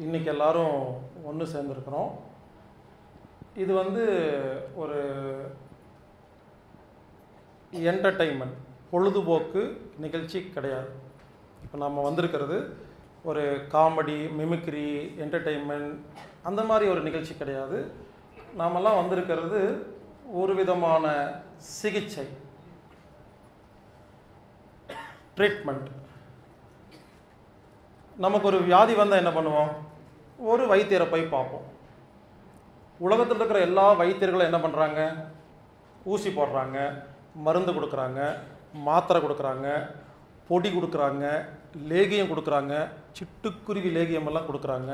இன்னைக்கு எல்லோரும் ஒன்று சேர்ந்துருக்குறோம். இது வந்து ஒரு என்டர்டைன்மெண்ட் பொழுதுபோக்கு நிகழ்ச்சி கிடையாது. இப்போ நம்ம வந்திருக்கிறது ஒரு காமெடி மிமிக்ரி என்டர்டெயின்மெண்ட் அந்த மாதிரி ஒரு நிகழ்ச்சி கிடையாது. நாமெல்லாம் வந்திருக்கிறது ஒரு விதமான சிகிச்சை ட்ரீட்மெண்ட் நமக்கு ஒரு வியாதி வந்தால் என்ன பண்ணுவோம்? ஒரு வைத்தியரை போய் பார்ப்போம். உலகத்தில் இருக்கிற எல்லா வைத்தியர்களும் என்ன பண்ணுறாங்க ஊசி போடுறாங்க மருந்து கொடுக்குறாங்க மாத்திரை கொடுக்குறாங்க பொடி கொடுக்குறாங்க லேகியம் கொடுக்குறாங்க சிட்டுக்குருவி லேகியம் எல்லாம் கொடுக்குறாங்க.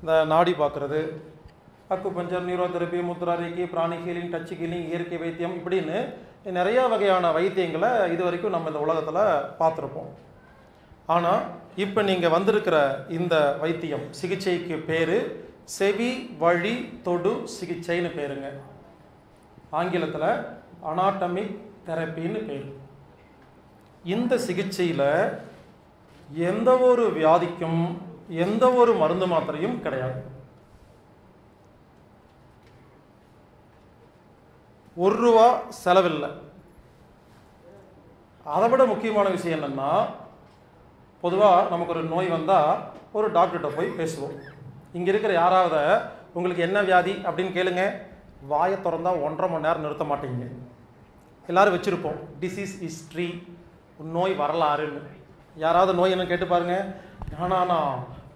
இந்த நாடி பார்க்குறது அக்கு பஞ்சர் நியூரோதெரப்பி முத்ராரிக்கி பிராணி ஹீலிங் டச்சு ஹீலிங் இயற்கை வைத்தியம் இப்படின்னு நிறையா வகையான வைத்தியங்களை இது வரைக்கும் நம்ம இந்த உலகத்தில் பார்த்துருப்போம். ஆனால் இப்போ நீங்கள் வந்திருக்கிற இந்த வைத்தியம் சிகிச்சைக்கு பேர் செவி வழி தொடு சிகிச்சைன்னு பேருங்க. ஆங்கிலத்தில் அனாட்டமிக் தெரப்பின்னு பேர். இந்த சிகிச்சையில் எந்த ஒரு வியாதிக்கும் எந்த ஒரு மருந்து மாத்திரையும் கிடையாது. ஒரு ரூபா செலவில்லை. அதை விட முக்கியமான விஷயம் என்னென்னா பொதுவாக நமக்கு ஒரு நோய் வந்தால் ஒரு டாக்டர்கிட்ட போய் பேசுவோம். இங்கே இருக்கிற யாராவது உங்களுக்கு என்ன வியாதி அப்படின்னு கேளுங்க. வாயை திறந்தா ஒன்றரை மணி நேரம் நிறுத்த மாட்டீங்க. எல்லோரும் வச்சுருப்போம். டிசீஸ் ஹிஸ்ட்ரி நோய் வரலாறுன்னு. யாராவது நோய் என்ன கேட்டு பாருங்க. ஆனா நான்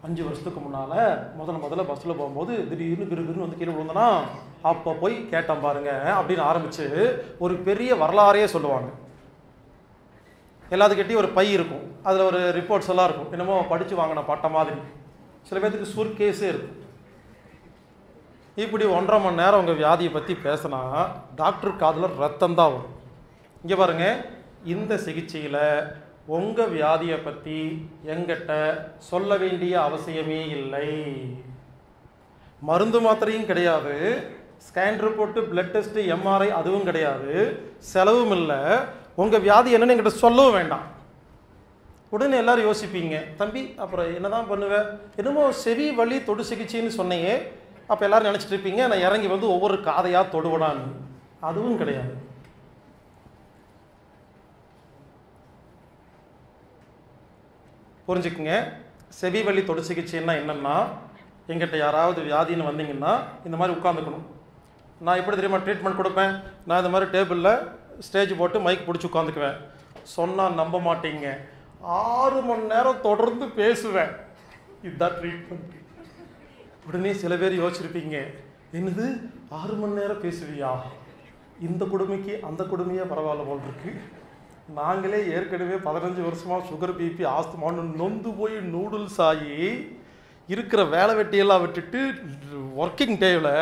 அஞ்சு வருஷத்துக்கு முன்னால் முதல்ல முதல்ல பஸ்ஸில் போகும்போது திடீர்னு கிருகிருன்னு வந்து கீழே விழுந்தனா அப்போ போய் கேட்டேன் பாருங்க அப்படின்னு ஆரம்பித்து ஒரு பெரிய வரலாறையே சொல்லுவாங்க. எல்லாத்துக்கிட்டையும் ஒரு பை இருக்கும். அதில் ஒரு ரிப்போர்ட்ஸ் எல்லாம் இருக்கும். என்னமோ படித்து வாங்கின பட்டம் மாதிரி. சில பேர்த்துக்கு சுர்கேஸே இருக்கும். இப்படி ஒன்றரை மணி நேரம் உங்கள் வியாதியை பற்றி பேசினா டாக்டர் காதில் ரத்தம் தான் வரும். இங்கே பாருங்க இந்த சிகிச்சையில் உங்கள் வியாதியை பற்றி எங்கிட்ட சொல்ல வேண்டிய அவசியமே இல்லை. மருந்து மாத்திரையும் கிடையாது. Scan report blood test MRI அதுவும் கிடையாது. செலவும் இல்லை. உங்கள் வியாதி என்னன்னு என்கிட்ட சொல்லவும் வேண்டாம். உடனே எல்லாரும் யோசிப்பீங்க தம்பி அப்புறம் என்னதான் பண்ணுவேன் என்னமோ செவி வலி தொடு சிகிச்சைன்னு சொன்னையே அப்போ எல்லாரும் நினச்சிட்டு இருப்பீங்க நான் இறங்கி வந்து ஒவ்வொரு காதையாக தொடுவடான்னு. அதுவும் கிடையாது. புரிஞ்சுக்குங்க. செவி வலி தொடு சிகிச்சைன்னா என்னென்னா எங்கிட்ட யாராவது வியாதின்னு வந்தீங்கன்னா இந்த மாதிரி உட்காந்துக்கணும் நான் எப்படி தெரியுமா ட்ரீட்மெண்ட் கொடுப்பேன்? நான் இந்த மாதிரி டேபிளில் ஸ்டேஜ் போட்டு மைக் பிடிச்சி உட்காந்துக்குவேன் சொன்னால் நம்ப மாட்டீங்க. ஆறு மணி நேரம் தொடர்ந்து பேசுவேன். இதுதான் ட்ரீட்மெண்ட் உடனே சில பேர் யோசிச்சிருப்பீங்க என்னது? ஆறு மணி நேரம் பேசுவியா? இந்த கொடுமைக்கு அந்த கொடுமையே பரவாயில்ல போல் இருக்கு. நாங்களே ஏற்கனவே பதினஞ்சு வருஷமாக சுகர் பிபி ஆஸ்துமான்னு நொந்து போய் நூடுல்ஸ் ஆகி இருக்கிற வேலை வெட்டியெல்லாம் விட்டுட்டு ஒர்க்கிங் டேவில்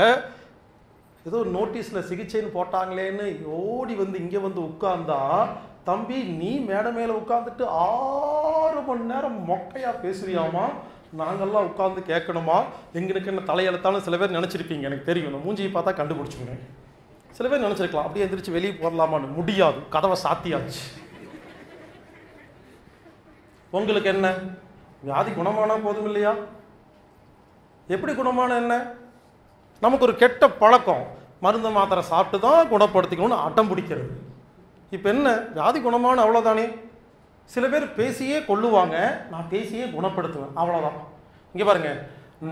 ஏதோ நோட்டீஸில் சிகிச்சைன்னு போட்டாங்களேன்னு ஓடி வந்து இங்கே வந்து உட்கார்ந்தா தம்பி நீ மேடை மேலே உட்காந்துட்டு ஆறு மணி நேரம் மொக்கையாக பேசுவியாமா நாங்கள்லாம் உட்காந்து கேட்கணுமா? எங்களுக்கு என்ன தலையெழுத்தாலும் சில பேர் நினச்சிருப்பீங்க எனக்கு தெரியும். நான் மூஞ்சியை பார்த்தா கண்டுபிடிச்சுங்க சில பேர் நினச்சிருக்கலாம். அப்படியே எந்திரிச்சு வெளியே போடலாமான்னு முடியாது. கதவை சாத்தியாச்சு. உங்களுக்கு என்ன? வியாதி குணமானா போதும் இல்லையா எப்படி குணமான என்ன? நமக்கு ஒரு கெட்ட பழக்கம். மருந்து மாத்திரை சாப்பிட்டு தான் குணப்படுத்திக்கணும்னு அட்டம் பிடிக்கிறது. இப்போ என்ன? வியாதி குணமான அவ்வளோதானே சில பேர் பேசியே கொள்ளுவாங்க நான் பேசியே குணப்படுத்துவேன். அவ்வளோதான் இங்கே பாருங்கள்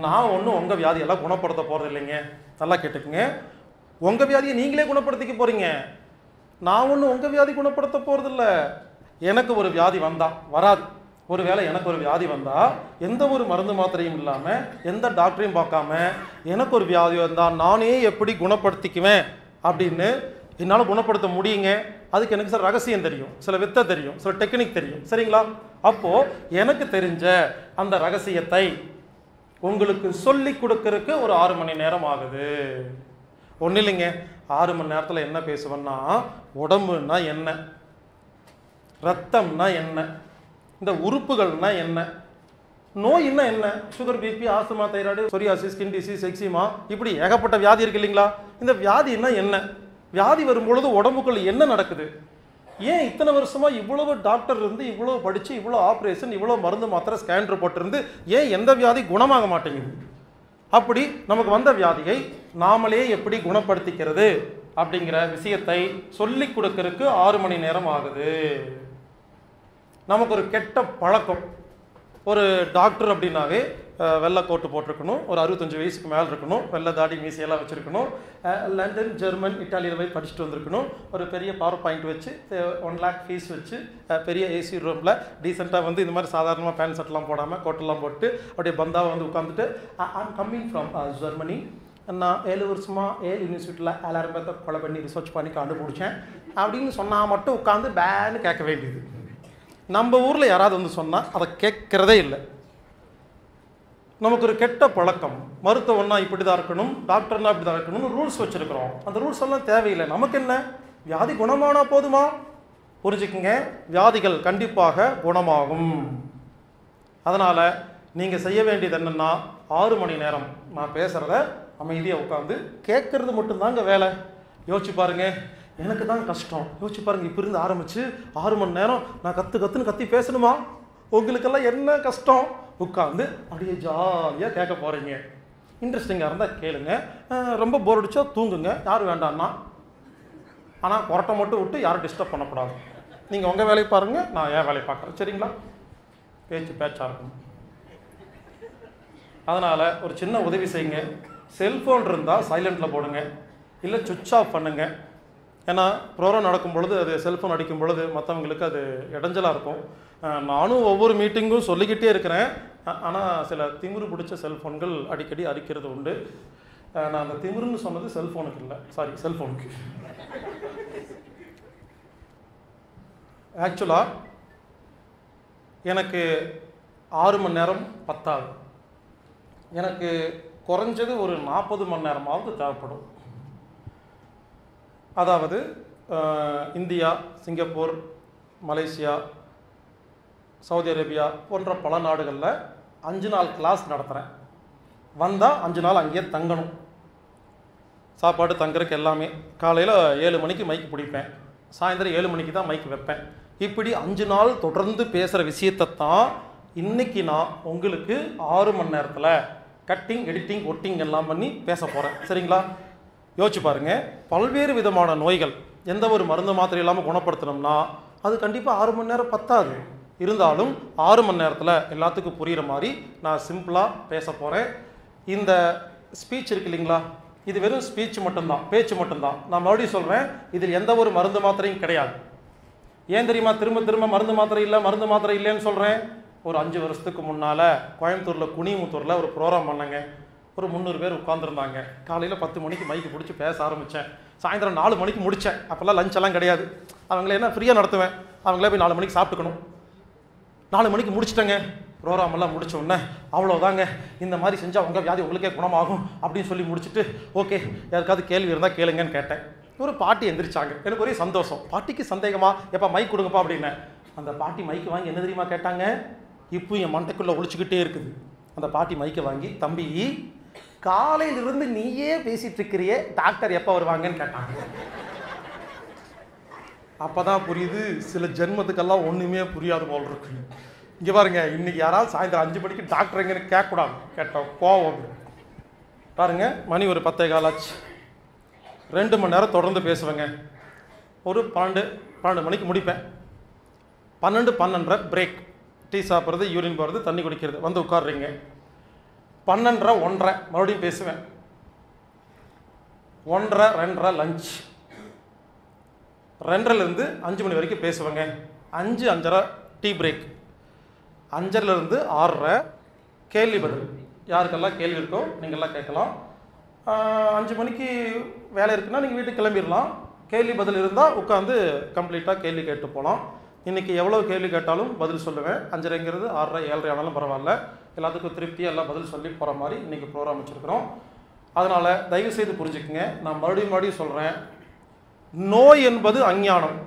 நான் ஒன்றும் உங்கள் வியாதியெல்லாம் குணப்படுத்த போகிறது இல்லைங்க. நல்லா கேட்டுக்குங்க. உங்கள் வியாதியை நீங்களே குணப்படுத்திக்க போகிறீங்க நான் ஒன்றும் உங்கள் வியாதி குணப்படுத்த போகிறதில்ல எனக்கு ஒரு வியாதி வந்தால் வராது. ஒருவேளை எனக்கு ஒரு வியாதி வந்தால் எந்த ஒரு மருந்து மாத்திரையும் இல்லாமல் எந்த டாக்டரையும் பார்க்காம எனக்கு ஒரு வியாதி வந்தால் நானே எப்படி குணப்படுத்திக்குவேன் அப்படின்னு என்னால் குணப்படுத்த முடியுங்க? அதுக்கு எனக்கு சில ரகசியம் தெரியும் சில வித்தை தெரியும் சில டெக்னிக் தெரியும். சரிங்களா? அப்போது எனக்கு தெரிஞ்ச அந்த ரகசியத்தை உங்களுக்கு சொல்லி கொடுக்கறதுக்கு ஒரு ஆறு மணி நேரம் ஆகுது. ஒன்றும் இல்லைங்க. ஆறு மணி நேரத்தில் என்ன பேசுவேன்னா உடம்புன்னா என்ன? ரத்தம்னா என்ன? இந்த உறுப்புகள்னா என்ன? நோய்னா என்ன? Sugar BP asthma thyroid psoriasis skin disease eczema இப்படி ஏகப்பட்ட வியாதி இருக்கு இல்லைங்களா? இந்த வியாதின்னா என்ன? வியாதி வரும்பொழுது உடம்புக்குள்ள என்ன நடக்குது? ஏன் இத்தனை வருஷமா இவ்வளவு டாக்டர் இருந்து இவ்வளவு படிச்சு இவ்வளோ ஆப்ரேஷன் இவ்வளோ மருந்து மாத்திரை ஸ்கேன் ரிப்போர்ட் இருந்து ஏன் எந்த வியாதி குணமாக மாட்டேங்குது? அப்படி நமக்கு வந்த வியாதியை நாமளே எப்படி குணப்படுத்திக்கிறது அப்படிங்கிற விஷயத்தை சொல்லிக் கொடுக்கறதுக்கு ஆறு மணி நேரம் ஆகுது. நமக்கு ஒரு கெட்ட பழக்கம். ஒரு டாக்டர் அப்படின்னாவே வெள்ளை கோட்டு போட்டிருக்கணும். ஒரு அறுபத்தஞ்சு வயசுக்கு மேலே இருக்கணும். வெள்ளை தாடி மீசையெல்லாம் வச்சுருக்கணும். லண்டன் ஜெர்மன் இட்டாலியில் போய் படிச்சுட்டு வந்திருக்கணும். ஒரு பெரிய பவர் பாயிண்ட் வச்சு ஒன் லேக் ஃபீஸ் வச்சு பெரிய ஏசி ரூமில் டீசெண்டாக வந்து இந்த மாதிரி சாதாரணமாக பேண்ட் ஷர்ட்லாம் போடாமல் கோட்டெல்லாம் போட்டு அப்படியே பந்தாவை வந்து உட்காந்துட்டு ஐம் கம்மிங் ஃப்ரம் ஜெர்மனி நான் ஏழு வருஷமாக ஏழு யூனிவர்சிட்டியில் எல்லாரும் பேர்த்த கொலை பண்ணி ரிசர்ச் பண்ணி கண்டுபிடிச்சேன். அப்படின்னு சொன்னால் மட்டும் உட்காந்து பேன்னு கேட்க வேண்டியது. நம்ம ஊரில் யாராவது வந்து சொன்னால் அதை கேட்குறதே இல்லை. நமக்கு ஒரு கெட்ட பழக்கம். மருத்துவம்னா இப்படி தான் இருக்கணும் டாக்டர்னா இப்படி தான் இருக்கணும்னு ரூல்ஸ் வச்சுருக்கிறோம். அந்த ரூல்ஸ் எல்லாம் தேவையில்லை. நமக்கு என்ன? வியாதி குணமானா போதுமா? புரிஞ்சுக்குங்க. வியாதிகள் கண்டிப்பாக குணமாகும். அதனால் நீங்கள் செய்ய வேண்டியது என்னென்னா ஆறு மணி நேரம் நான் பேசுகிறத அமைதியாக உட்காந்து கேட்குறது மட்டும்தாங்க வேலை. யோசிச்சு பாருங்கள் எனக்கு தான் கஷ்டம். யோசிச்சு பாருங்க இப்போ இருந்து ஆரம்பித்து ஆறு மணி நேரம் நான் கற்று கற்றுன்னு கத்தி பேசணுமா? உங்களுக்கெல்லாம் என்ன கஷ்டம்? உட்காந்து அப்படியே ஜாலியாக கேட்க போகிறீங்க இன்ட்ரெஸ்டிங்காக இருந்தால் கேளுங்க. ரொம்ப போர் அடிச்சா தூங்குங்க. யார் வேண்டாம்னா ஆனால் கொரட்டை மட்டும் விட்டு யாரும் டிஸ்டர்ப் பண்ணக்கூடாது. நீங்கள் உங்கள் வேலையை பாருங்கள் நான் என் வேலையை பார்க்குறேன். சரிங்களா? பேச்சு பேச்சாக இருக்கும். அதனால் ஒரு சின்ன உதவி செய்யுங்க. செல்ஃபோன் இருந்தால் சைலண்டில் போடுங்க. இல்லை சுவிட்ச் ஆஃப் பண்ணுங்கள் ஏன்னா ப்ரோக்ராம் நடக்கும் பொழுது அது செல்ஃபோன் அடிக்கும் பொழுது மற்றவங்களுக்கு அது இடைஞ்சலாக இருக்கும். நானும் ஒவ்வொரு மீட்டிங்கும் சொல்லிக்கிட்டே இருக்கிறேன். ஆனால் சில திமிரு பிடிச்ச செல்ஃபோன்கள் அடிக்கடி அரிக்கிறது உண்டு. நான் அந்த திமிருன்னு சொன்னது செல்ஃபோனுக்கு இல்லை. சாரி செல்ஃபோனுக்கு ஆக்சுவலாக எனக்கு ஆறு மணி நேரம் பத்தாது. எனக்கு குறைஞ்சது ஒரு நாற்பது மணி நேரமாவது தேவைப்படும். அதாவது India Singapore Malaysia Saudi Arabia போன்ற பல நாடுகளில் அஞ்சு நாள் கிளாஸ் நடத்துகிறேன் வந்தால் அஞ்சு நாள் அங்கேயே தங்கணும். சாப்பாடு தங்குறதுக்கு எல்லாமே. காலையில் ஏழு மணிக்கு மைக் பிடிப்பேன். சாயந்தரம் ஏழு மணிக்கு தான் மைக் வைப்பேன். இப்படி அஞ்சு நாள் தொடர்ந்து பேசுகிற விஷயத்தை தான் இன்னைக்கு நான் உங்களுக்கு ஆறு மணி நேரத்தில் கட்டிங் எடிட்டிங் ஒட்டிங் எல்லாம் பண்ணி பேச போகிறேன் சரிங்களா? யோசிச்சு பாருங்க. பல்வேறு விதமான நோய்கள் எந்த ஒரு மருந்து மாத்திரை இல்லாமல் குணப்படுத்தணும்னா அது கண்டிப்பாக ஆறு மணி நேரம் பத்தாது. இருந்தாலும் ஆறு மணி நேரத்தில் எல்லாத்துக்கும் புரிகிற மாதிரி நான் சிம்பிளாக பேச போகிறேன் இந்த ஸ்பீச் இருக்கு இல்லைங்களா? இது வெறும் ஸ்பீச் மட்டும்தான் பேச்சு மட்டும்தான். நான் மறுபடியும் சொல்கிறேன் இதில் எந்த ஒரு மருந்து மாத்திரையும் கிடையாது. ஏன் தெரியுமா? திரும்ப திரும்ப மருந்து மாத்திரை இல்லை மருந்து மாத்திரை இல்லைன்னு சொல்கிறேன் ஒரு அஞ்சு வருஷத்துக்கு முன்னால் கோயம்புத்தூரில் குனிமுத்தூரில் ஒரு ப்ரோக்ராம் பண்ணேங்க. ஒரு முந்நூறு பேர் உட்காந்துருந்தாங்க காலையில் பத்து மணிக்கு மைக்கு பிடிச்சி பேச ஆரம்பித்தேன் சாயந்தரம் நாலு மணிக்கு முடித்தேன் அப்போல்லாம் லஞ்செல்லாம் கிடையாது. அவங்கள என்ன ஃப்ரீயாக நடத்துவேன். அவங்களே போய் நாலு மணிக்கு சாப்பிட்டுக்கணும். நாலு மணிக்கு முடிச்சிட்டேங்க. ப்ரோக்ராமெல்லாம் முடிச்ச உடனே அவ்வளோதாங்க இந்த மாதிரி செஞ்சால் உங்கள் வியாதி உங்களுக்கே குணமாகும். அப்படின்னு சொல்லி முடிச்சுட்டு ஓகே யாருக்காவது கேள்வி இருந்தால் கேளுங்கன்னு கேட்டேன். ஒரு பாட்டி எந்திரிச்சாங்க. எனக்கு ஒரே சந்தோஷம். பாட்டிக்கு சந்தேகமா? எப்பா மைக் கொடுங்கப்பா அப்படின்னேன் அந்த பாட்டி மைக்கு வாங்கி என்ன தெரியுமா கேட்டாங்க? இப்போ என் மண்டைக்குள்ளே ஒழிச்சிக்கிட்டே இருக்குது. அந்த பாட்டி மைக்கை வாங்கி தம்பி காலையிலிருந்து நீயே பேசிட்டு இருக்கிறிய டாக்டர் எப்போ வருவாங்கன்னு கேட்டாங்க. அப்பதான் புரியுது சில ஜென்மத்துக்கெல்லாம் ஒன்றுமே புரியாது போல் இருக்கு. இங்கே பாருங்க இன்னைக்கு யாராவது சாயந்தரம் அஞ்சு மணிக்கு டாக்டர் எங்கன்னு கேட்கக்கூடாது. கேட்டோம் கோவம் பாருங்க மணி ஒரு பத்தே காலாச்சு. ரெண்டு மணி நேரம் தொடர்ந்து பேசுவேங்க. ஒரு பன்னெண்டு பன்னெண்டு மணிக்கு முடிப்பேன். பன்னெண்டு பன்னெண்டரை பிரேக் டீ சாப்பிட்றது யூரின் போகிறது தண்ணி குடிக்கிறது. வந்து உட்காடுறீங்க பன்னெண்டரை ஒன்றரை. மறுபடியும் பேசுவேன். ஒன்றரை ரெண்டரை லஞ்ச் ரெண்டரைலேருந்து அஞ்சு மணி வரைக்கும் பேசுவேங்க. அஞ்சு அஞ்சரை டீ பிரேக் அஞ்சரைலேருந்து ஆறரை. கேள்வி பதில். யாருக்கெல்லாம் கேள்வி இருக்கோ நீங்கள்லாம் கேட்கலாம். அஞ்சு மணிக்கு வேலை இருக்குன்னா நீங்கள் வீட்டுக்கு கிளம்பிடலாம். கேள்வி பதில் இருந்தால் உட்காந்து கம்ப்ளீட்டாக கேள்வி கேட்டு போகலாம். இன்றைக்கி எவ்வளோ கேள்வி கேட்டாலும் பதில் சொல்லுவேன். அஞ்சரைங்கிறது ஆறரை ஏழரை ஆனாலும் பரவாயில்ல. எல்லாத்துக்கும் திருப்தியாக எல்லாம் பதில் சொல்லி போகிற மாதிரி இன்றைக்கி ப்ரோக்ராம் வச்சுருக்கிறோம். அதனால் தயவுசெய்து புரிஞ்சுக்குங்க. நான் மறுபடியும் மறுபடியும் சொல்கிறேன் நோய் என்பது அஞ்ஞானம்.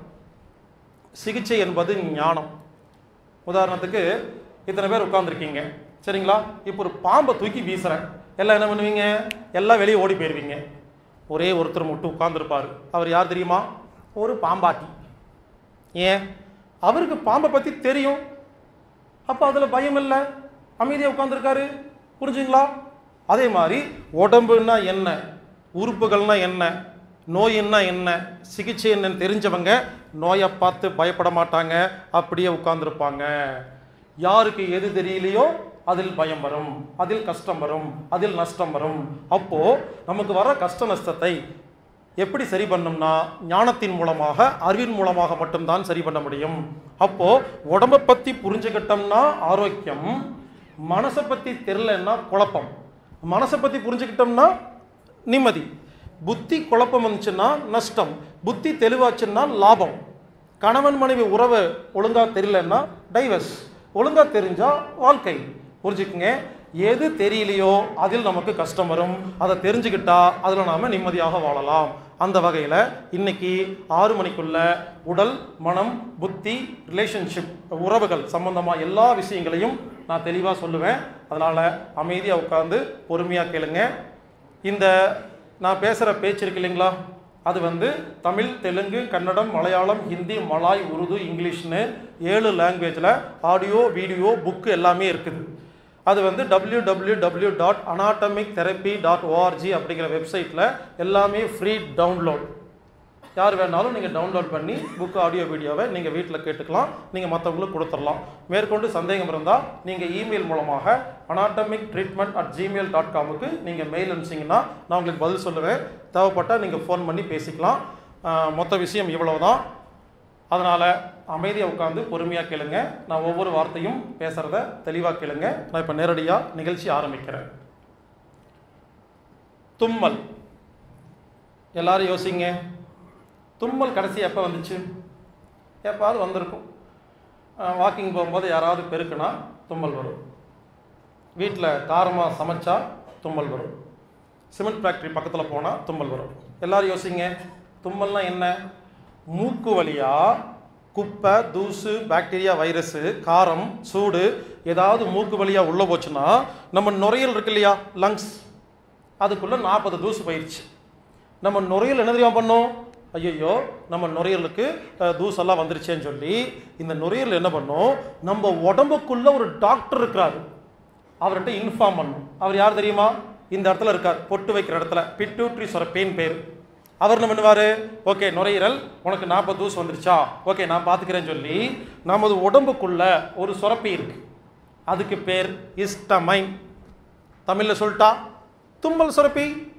சிகிச்சை என்பது ஞானம். உதாரணத்துக்கு இத்தனை பேர் உட்காந்துருக்கீங்க சரிங்களா? இப்போ ஒரு பாம்பை தூக்கி வீசுகிறேன் எல்லாம் என்ன பண்ணுவீங்க? எல்லாம் வெளியே ஓடி போயிடுவீங்க ஒரே ஒருத்தர் மட்டும் உட்காந்துருப்பார் அவர் யார் தெரியுமா? ஒரு பாம்பாட்டி. ஏன்? அவருக்கு பாம்பை பற்றி தெரியும். அப்போ அதில் பயம் இல்லை. அமைதியாக உட்காந்துருக்காரு புரிஞ்சுங்களா? அதே மாதிரி உடம்புன்னா என்ன? உறுப்புகள்னா என்ன? நோயின்னா என்ன? சிகிச்சை என்னன்னு தெரிஞ்சவங்க நோயை பார்த்து பயப்பட மாட்டாங்க. அப்படியே உட்கார்ந்துருப்பாங்க. யாருக்கு எது தெரியலையோ அதில் பயம் வரும். அதில் கஷ்டம் வரும். அதில் நஷ்டம் வரும். அப்போது நமக்கு வர கஷ்ட நஷ்டத்தை எப்படி சரி பண்ணோம்னா ஞானத்தின் மூலமாக அறிவின் மூலமாக மட்டும்தான் சரி பண்ண முடியும். அப்போது உடம்பை பற்றி புரிஞ்சுக்கிட்டோம்னா ஆரோக்கியம் மனசை பற்றி தெரிலன்னா குழப்பம். மனசை பற்றி புரிஞ்சுக்கிட்டோம்னா நிம்மதி. புத்தி குழப்பம் வந்துச்சுன்னா நஷ்டம். புத்தி தெளிவாச்சுன்னா லாபம். கணவன் மனைவி உறவு ஒழுங்காக தெரியலன்னா டைவர்ஸ் ஒழுங்காக தெரிஞ்சால் வாழ்க்கை. புரிஞ்சுக்குங்க? எது தெரியலையோ அதில் நமக்கு கஷ்டம் வரும். அதை தெரிஞ்சுக்கிட்டா அதில் நாம் நிம்மதியாக வாழலாம். அந்த வகையில் இன்னைக்கு ஆறு மணிக்குள்ள உடல் மனம் புத்தி ரிலேஷன்ஷிப் உறவுகள் சம்பந்தமாக எல்லா விஷயங்களையும் நான் தெளிவாக சொல்லுவேன். அதனால் அமைதியாக உட்காந்து பொறுமையாக கேளுங்க. இந்த நான் பேசுகிற பேச்சு இருக்கு இல்லைங்களா? அது வந்து தமிழ் தெலுங்கு கன்னடம் மலையாளம் ஹிந்தி மலாய் உருது இங்கிலீஷ்னு ஏழு லாங்குவேஜில் ஆடியோ வீடியோ புக்கு எல்லாமே இருக்குது. அது வந்து W W W dot anatomic therapy dot ORG அப்படிங்கிற வெப்சைட்டில் எல்லாமே ஃப்ரீ டவுன்லோட் யார் வேணாலும் நீங்கள் டவுன்லோட் பண்ணி புக் ஆடியோ வீடியோவை நீங்கள் வீட்டில் கேட்டுக்கலாம். நீங்கள் மற்றவங்களுக்கு கொடுத்துடலாம். மேற்கொண்டு சந்தேகம் இருந்தால் நீங்கள் இமெயில் மூலமாக anatomic treatment at Gmail dot காமுக்கு நீங்கள் மெயில் அனுப்பிச்சிங்கன்னா நான் உங்களுக்கு பதில் சொல்லுவேன். தேவைப்பட்டால் நீங்கள் ஃபோன் பண்ணி பேசிக்கலாம். மொத்த விஷயம் இவ்வளவுதான். அதனால் அமைதியாக உட்காந்து பொறுமையாக கேளுங்க. நான் ஒவ்வொரு வார்த்தையும் பேசுகிறத தெளிவாக கேளுங்க. நான் இப்போ நேரடியாக நிகழ்ச்சி ஆரம்பிக்கிறேன். தும்மல். எல்லாரும் யோசிங்க. தும்மல் கடைசி எப்போ வந்துச்சு? எப்பாவது வந்திருக்கும்? வாக்கிங் போகும்போது யாராவது பெருக்குனா தும்மல் வரும். வீட்டில் காரமாக சமைச்சா தும்மல் வரும். சிமெண்ட் ஃபேக்ட்ரி பக்கத்தில் போனால் தும்மல் வரும். எல்லோரும் யோசிங்க. தும்மல்னால் என்ன? மூக்கு வழியாக குப்பை தூசு பாக்டீரியா வைரஸு காரம் சூடு ஏதாவது மூக்கு வழியாக உள்ளே போச்சுன்னா நம்ம நுரையல் இருக்கு இல்லையா? லங்ஸ் அதுக்குள்ளே நாற்பது தூசு போயிடுச்சு நம்ம நுரையல் என்ன தெரியுமா பண்ணோம்? ஐயோ நம்ம நுரையலுக்கு தூசெல்லாம் வந்துருச்சேன்னு சொல்லி இந்த நுரையீரல் என்ன பண்ணும்? நம்ம உடம்புக்குள்ளே ஒரு டாக்டர் இருக்கிறாரு. அவர்கிட்ட இன்ஃபார்ம் பண்ணும். அவர் யார் தெரியுமா? இந்த இடத்துல இருக்கார். பொட்டு வைக்கிற இடத்துல. பிட்டூட்ரி சொரப்பேன் பேர். அவர் என்ன பண்ணுவார்? ஓகே நுரையீரல் உனக்கு நாற்பது தூசு வந்துருச்சா? ஓகே நான் பார்த்துக்கிறேன்னு சொல்லி நமது உடம்புக்குள்ள ஒரு சுரப்பி இருக்கு. அதுக்கு பேர் இஸ்டமைன். தமிழில் சொல்லிட்டா தும்மல் சுரப்பி.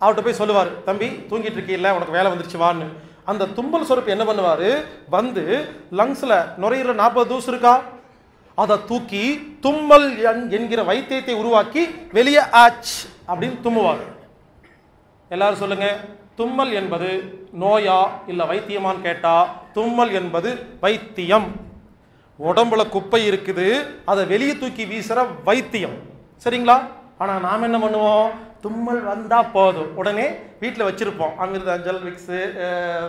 அவர்கிட்ட போய் சொல்லுவார் தம்பி தூங்கிட்டு இருக்கீல்ல உனக்கு வேலை வந்துருச்சு வான்னு. அந்த தும்பல் சுரப்பி என்ன பண்ணுவார்? வந்து லங்ஸில் நுரையீரல் நாற்பது தூசு இருக்கா? அதை தூக்கி தும்மல் என்- என்கிற வைத்தியத்தை உருவாக்கி வெளியே ஆச் அப்படின்னு தும்முவார். எல்லாரும் சொல்லுங்கள் தும்மல் என்பது நோயா இல்லை வைத்தியமான்னு கேட்டால் தும்மல் என்பது வைத்தியம். உடம்புல குப்பை இருக்குது அதை வெளியே தூக்கி வீசுகிற வைத்தியம். சரிங்களா? ஆனால் நாம் என்ன பண்ணுவோம்? தும்மல் வந்தால் போதும். உடனே வீட்டில் வச்சுருப்போம். அங்கிருந்து அஞ்சல் மிக்ஸு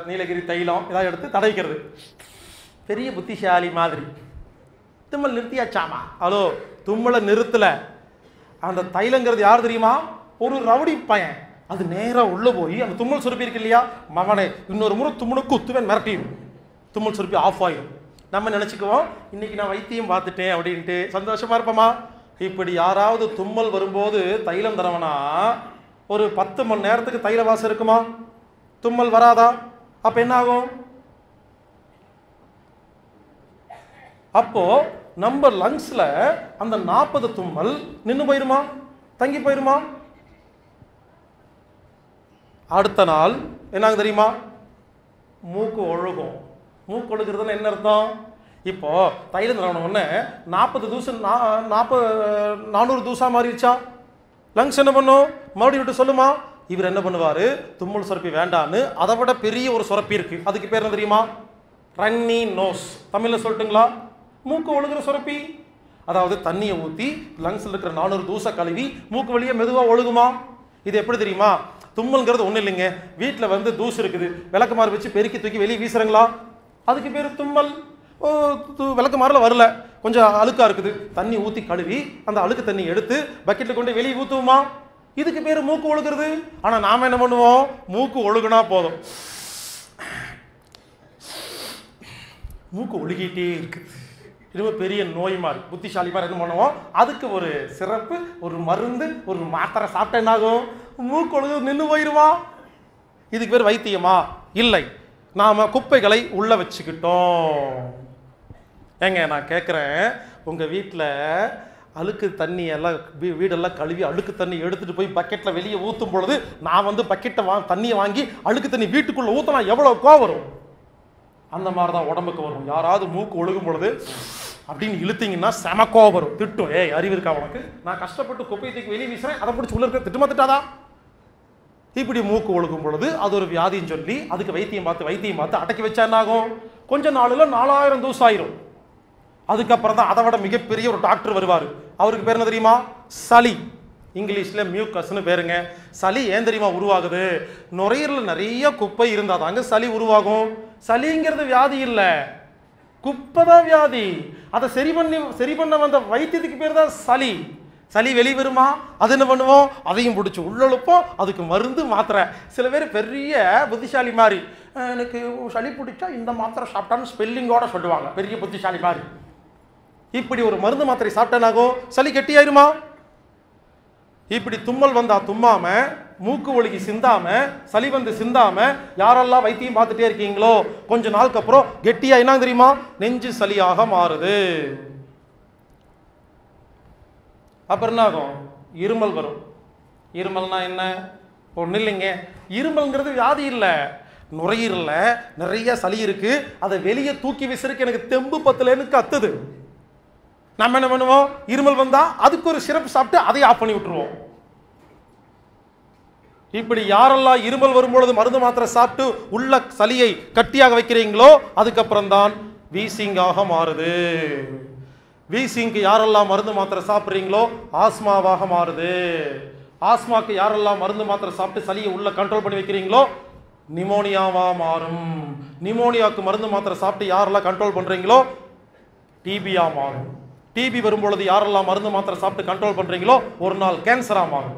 நீலகிரி தைலம் இதெல்லாம் எடுத்து தடைக்கிறது பெரிய புத்திசாலி மாதிரி. தும்மல் நிறுத்தியாச்சாமா? ஹலோ தும்மலை நிறுத்தலை. அந்த தைலங்கிறது யார் தெரியுமா? ஒரு ரவுடி பையன். அது நேராக உள்ளே போய் அந்த தும்மல் சுருப்பி இருக்கு இல்லையா? மகனே இன்னொரு முறை தும்முனு குத்துவேன் மிரட்டிடும். தும்மல் சுருப்பி ஆஃப் ஆகிடும் நம்ம நினச்சிக்குவோம் இன்னைக்கு நான் வைத்தியம் பார்த்துட்டேன் அப்படின்ட்டு சந்தோஷமாக இருப்போமா? இப்படி யாராவது தும்மல் வரும்போது தைலம் தரவனா ஒரு பத்து மணி நேரத்துக்கு தைல வாசம் இருக்குமா? தும்மல் வராதா? அப்போ என்ன ஆகும் அப்போ நம்ம லங்ஸில் அந்த நாற்பது தும்மல் நின்று போயிருமா? தங்கி போயிருமா? அடுத்த நாள் என்னாங்க தெரியுமா? மூக்கு ஒழுகும். மூக்கு ஒழுகிறதுன்னு என்ன அர்த்தம்? இப்போ தைலம் தரவன நாற்பது தூசம் நாற்பது நானூறு தூசா மாறிடுச்சா? லங்ஸ் என்ன பண்ணும்? மறுபடியும் விட்டு சொல்லுமா? இவர் என்ன பண்ணுவார்? தும்மல் சுரப்பி வேண்டான்னு அதை விட பெரிய ஒரு சுரப்பி இருக்கு. அதுக்கு பேர் என்ன தெரியுமா? ரன்னி நோஸ் தமிழில் சொல்லட்டுங்களா? மூக்கு ஒழுகுற சுரப்பி. அதாவது தண்ணியை ஊற்றி லங்ஸில் இருக்கிற நானூறு தூசை கழுவி மூக்கு வழியே மெதுவாக ஒழுகுமா? இது எப்படி தெரியுமா? தும்மல்ங்கிறது ஒன்றும் இல்லைங்க. வீட்டில் வந்து தூசு இருக்குது. விளக்குமாறு வச்சு பெருக்கி தூக்கி வெளியே வீசுறங்களா? அதுக்கு பேர் தும்மல். விளக்கு மாறில் வரல. கொஞ்சம் அழுக்காக இருக்குது. தண்ணி ஊற்றி கழுவி அந்த அழுக்கு தண்ணி எடுத்து பக்கெட்டில் கொண்டு வெளியே ஊற்றுவோமா இதுக்கு பேர் மூக்கு ஒழுகுறது. ஆனால் நாம் என்ன பண்ணுவோம்? மூக்கு ஒழுகுனா போதும். மூக்கு ஒழுகிட்டே இருக்குது ரொம்ப பெரிய நோய் மாதிரி புத்திசாலி மாதிரி என்ன பண்ணுவோம்? அதுக்கு ஒரு சிறப்பு ஒரு மருந்து ஒரு மாத்திரை சாப்பிட்டா என்ன மூக்கொழுது மூக்கு நின்று போயிடுவா இதுக்கு பேர் வைத்தியமா? இல்லை. நாம் குப்பைகளை உள்ளே வச்சுக்கிட்டோம். ஏங்க நான் கேட்குறேன் உங்கள் வீட்டில் அழுக்கு தண்ணி எல்லாம் வீ- வீடெல்லாம் கழுவி அழுக்கு தண்ணி எடுத்துகிட்டு போய் பக்கெட்டில் வெளியே ஊற்றும் பொழுது நான் வந்து பக்கெட்டை வா தண்ணியை வாங்கி அழுக்கு தண்ணி வீட்டுக்குள்ளே ஊற்றினா எவ்வளோ கோவம் வரும்? அந்த மாதிரி தான் உடம்புக்கு வரும். யாராவது மூக்கு ஒழுகும் பொழுது அப்படின்னு இழுத்தீங்கன்னா செம கோவம் வரும். திட்டும். ஏய் அறிவு இருக்கா உனக்கு? நான் கஷ்டப்பட்டு குப்பையை தூக்கி வெளியே வீசுறேன் அதை பிடிச்சி உள்ள இருக்க திட்டமா திட்டாதா? இப்படி மூக்கு ஒழுகும் பொழுது அது ஒரு வியாதின்னு சொல்லி அதுக்கு வைத்தியம் பார்த்து வைத்தியம் பார்த்து அடக்கி வச்சா என்ன ஆகும் கொஞ்ச நாளில் நாலாயிரம் தூசு ஆயிரும். அதுக்கப்புறம் தான் அதை விட மிகப்பெரிய ஒரு டாக்டர் வருவார். அவருக்கு பேர் என்ன தெரியுமா? சளி. இங்கிலீஷில் மியூக்கஸ்னு பேருங்க. சளி ஏன் தெரியுமா உருவாகுது? நுரையீரலில் நிறைய குப்பை இருந்தால் தாங்க சளி உருவாகும். சளிங்கிறது வியாதி இல்லை. குப்பை தான் வியாதி. அதை சரி பண்ணி சரி பண்ண வந்த வைத்தியத்துக்கு பேர் தான் சளி. சளி வெளிவருமா அது என்ன பண்ணுவோம்? அதையும் பிடிச்சி உள்ளழுப்போம் அதுக்கு மருந்து மாத்திரை. சில பேர் பெரிய புத்திசாலி மாதிரி எனக்கு சளி பிடிச்சா இந்த மாத்திரை சாப்பிட்டான்னு ஸ்பெல்லிங்கோட சொல்லுவாங்க. பெரிய புத்திசாலி மாதிரி. இப்படி ஒரு மருந்து மாத்திரை சாப்பிட்டேனாகும் சளி கெட்டியாயிருமா? இப்படி தும்மல் வந்தா தும்மாமல் மூக்கு ஒழுகி சிந்தாம சளி வந்து சிந்தாம யாரெல்லாம் வைத்தியம் பார்த்துட்டே இருக்கீங்களோ கொஞ்ச நாளுக்கு அப்புறம் கெட்டியா என்ன தெரியுமா? நெஞ்சு சளியாக மாறுது. அப்புறம் என்ன ஆகும் இருமல் வரும். இருமல்னா என்ன? ஒன்றும் இல்லைங்க. இருமல்ங்கிறது வியாதி இல்லை. நுரையீரல்ல நிறைய சளி இருக்கு. அதை வெளியே தூக்கி விசிறக்கு எனக்கு தெம்பு பத்தலைன்னு கத்துது. நம்ம என்ன பண்ணுவோம்? இருமல் வந்தா அதுக்கு ஒரு சிறப்பு சாப்பிட்டு அதை ஆஃப் பண்ணி விட்டுருவோம். இப்படி யாரெல்லாம் இருமல் வரும்பொழுது மருந்து மாத்திரை சாப்பிட்டு உள்ள சளியை கட்டியாக வைக்கிறீங்களோ அதுக்கப்புறம் தான் வீசிங்காக மாறுது. வீசிங்க்கு யாரெல்லாம் மருந்து மாத்திரை சாப்பிட்றீங்களோ ஆஸ்மாவாக மாறுது. ஆஸ்மாக்கு யாரெல்லாம் மருந்து மாத்திரை சாப்பிட்டு சளியை உள்ள கண்ட்ரோல் பண்ணி வைக்கிறீங்களோ நிமோனியாவாக மாறும். நிமோனியாவுக்கு மருந்து மாத்திரை சாப்பிட்டு யாரெல்லாம் கண்ட்ரோல் பண்ணுறீங்களோ டிபியாக மாறும். டிபி வரும்பொழுது யாரெல்லாம் மருந்து மாத்திரை சாப்பிட்டு கண்ட்ரோல் பண்ணுறீங்களோ ஒரு நாள் கேன்சராக மாறும்.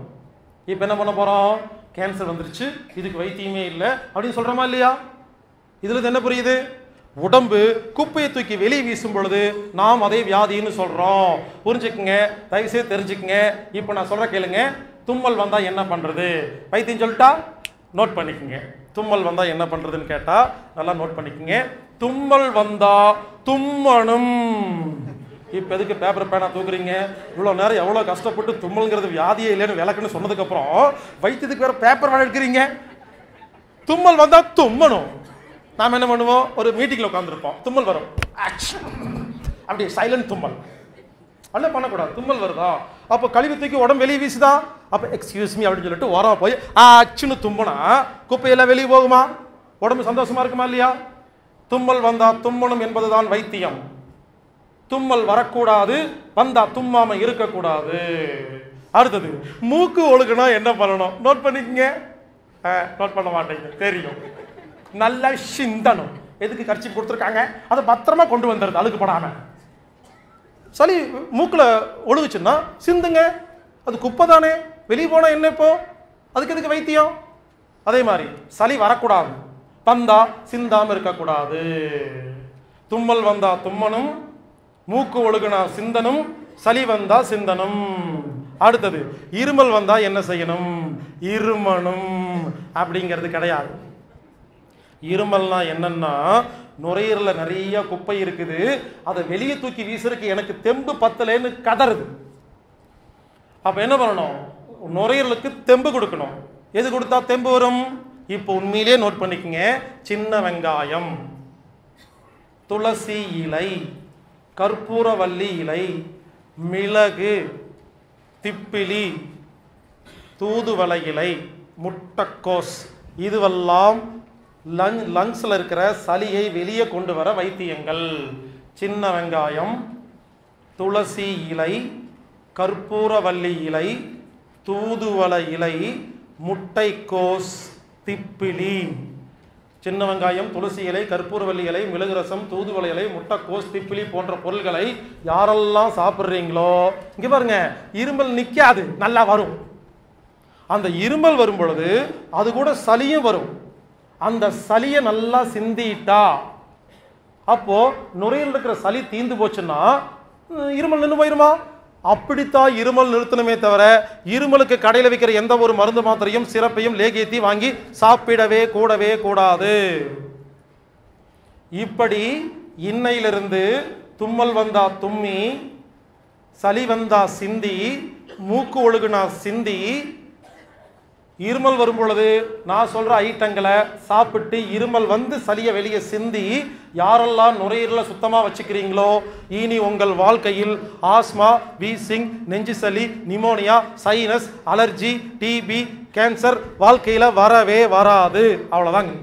இப்போ என்ன பண்ண போகிறோம் கேன்சர் வந்துருச்சு. இதுக்கு வைத்தியமே இல்லை. அப்படின்னு சொல்கிறோமா இல்லையா? இதில் என்ன புரியுது? உடம்பு குப்பையை தூக்கி வெளியே வீசும் பொழுது நாம் அதே வியாதின்னு சொல்கிறோம் புரிஞ்சுக்குங்க. தயவுசெய்து தெரிஞ்சுக்குங்க. இப்போ நான் சொல்கிற கேளுங்க. தும்மல் வந்தால் என்ன பண்ணுறது வைத்தியம் சொல்லிட்டா? நோட் பண்ணிக்கோங்க. தும்மல் வந்தால் என்ன பண்ணுறதுன்னு கேட்டால் நல்லா நோட் பண்ணிக்கோங்க. தும்மல் வந்தால் தும்மணும் இப்போ எதுக்கு பேப்பர் பேனா தூக்குறீங்க? இவ்வளோ நேரம் எவ்வளோ கஷ்டப்பட்டு தும்மல்ங்கிறது வியாதியே இல்லைன்னு விளக்குன்னு சொன்னதுக்கப்புறம் வைத்தியத்துக்கு வேறு பேப்பர் வேலை எடுக்கிறீங்க. தும்மல் வந்தால் தும்மணும். நாம் என்ன பண்ணுவோம்? ஒரு மீட்டிங்கில் உட்காந்துருப்போம் தும்மல் வரும். அப்படி சைலண்ட் தும்மல். அல்ல பண்ணக்கூடாது. தும்மல் வருதா? அப்போ கழிவு தூக்கி உடம்பு வெளியே வீசுதா? அப்போ எக்ஸ்கியூஸ் மீ அப்படின்னு சொல்லிட்டு உரம் போய் அச்சுன்னு தும்பினா குப்பையெல்லாம் வெளியே போகுமா? உடம்பு சந்தோஷமா இருக்குமா இல்லையா? தும்மல் வந்தா தும்மணும் என்பதுதான் வைத்தியம். தும்மல் வரக்கூடாது வந்தா தும்மாம இருக்கக்கூடாது. அடுத்தது மூக்கு ஒழுகுனா என்ன பண்ணணும்? நோட் பண்ணிக்கங்க. நோட் பண்ண மாட்டேங்க. தெரியும். நல்ல சிந்தனம். எதுக்கு கர்ச்சி கொடுத்துருக்காங்க? அதை பத்திரமா கொண்டு வந்துடுது அழுக்கு படாம. சளி மூக்கில் ஒழுகுச்சுன்னா சிந்துங்க. அது குப்பை தானே வெளியே போனால் என்ன இப்போ? அதுக்கு எதுக்கு வைத்தியம்? அதே மாதிரி சளி வரக்கூடாது. வந்தா சிந்தாம இருக்கக்கூடாது. தும்மல் வந்தா தும்மனும் மூக்கு ஒழுகுனா சிந்தனும் சளி வந்தா சிந்தனம். அடுத்தது இருமல் வந்தா என்ன செய்யணும்? இருமணும். அப்படிங்கிறது கிடையாது. இருமல்னா என்னன்னா நுரையீரல நிறைய குப்பை இருக்குது. அதை வெளியே தூக்கி வீசுறதுக்கு எனக்கு தெம்பு பத்தலைன்னு கதறுது. அப்ப என்ன பண்ணணும்? நுரையீரலுக்கு தெம்பு கொடுக்கணும். எது கொடுத்தா தெம்பு வரும்? இப்போ உண்மையிலேயே நோட் பண்ணிக்கங்க. சின்ன வெங்காயம். துளசி இலை. கற்பூரவல்லி இலை மிளகு திப்பிலி தூதுவளை இலை முட்டைக்கோஸ் இதுவெல்லாம் லங் லங்ஸில் இருக்கிற சளியை வெளியே கொண்டு வர வைத்தியங்கள். சின்ன வெங்காயம் துளசி இலை கற்பூரவல்லி இலை தூதுவளை இலை முட்டைக்கோஸ் திப்பிலி. சின்ன வெங்காயம் துளசி இலை கற்பூரவல்லி இலை மிளகு ரசம் தூதுவளை இலை முட்டைக்கோஸ் திப்பிலி போன்ற பொருள்களை யாரெல்லாம் சாப்பிட்றீங்களோ இங்கே பாருங்க இருமல் நிற்காது நல்லா வரும். அந்த இருமல் வரும் பொழுது அது கூட சளியும் வரும். அந்த சளியை நல்லா சிந்திட்டா அப்போ நுரையில் இருக்கிற சளி தீந்து போச்சுன்னா இருமல் நின்று போயிருமா? அப்படித்தான் இருமல் நிறுத்தணுமே தவிர இருமலுக்கு கடையில் விற்கிற எந்த ஒரு மருந்து மாத்திரையும் சிறப்பையும் லேகியத்தையும் வாங்கி சாப்பிடவே கூடவே கூடாது. இப்படி இன்னையிலிருந்து தும்மல் வந்தா தும்மி சளி வந்தா சிந்தி மூக்கு ஒழுகுனா சிந்தி இருமல் வரும் பொழுது நான் சொல்கிற ஐட்டங்களை சாப்பிட்டு இருமல் வந்து சளியை வெளியே சிந்தி யாரெல்லாம் நுரையீரலை சுத்தமாக வச்சுக்கிறீங்களோ இனி உங்கள் வாழ்க்கையில் ஆஸ்மா வீசிங் நெஞ்சு சளி pneumonia sinus allergy TB cancer வாழ்க்கையில் வரவே வராது. அவ்வளோதாங்க